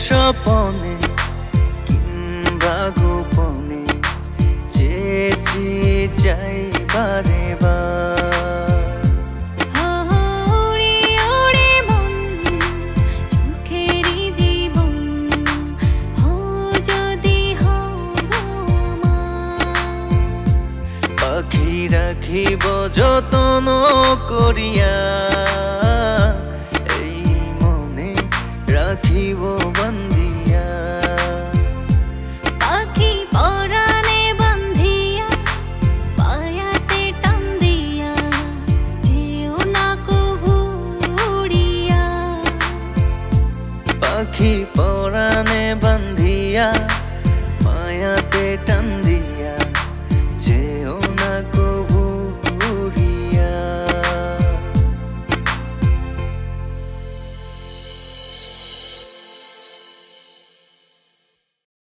স্বপনে কিংবা গোপনে চেয়েছি চাই বারে বার রাখিব যতন করিয়া পাখি পরাণে বান্ধিয়া মায়াতে টান্দি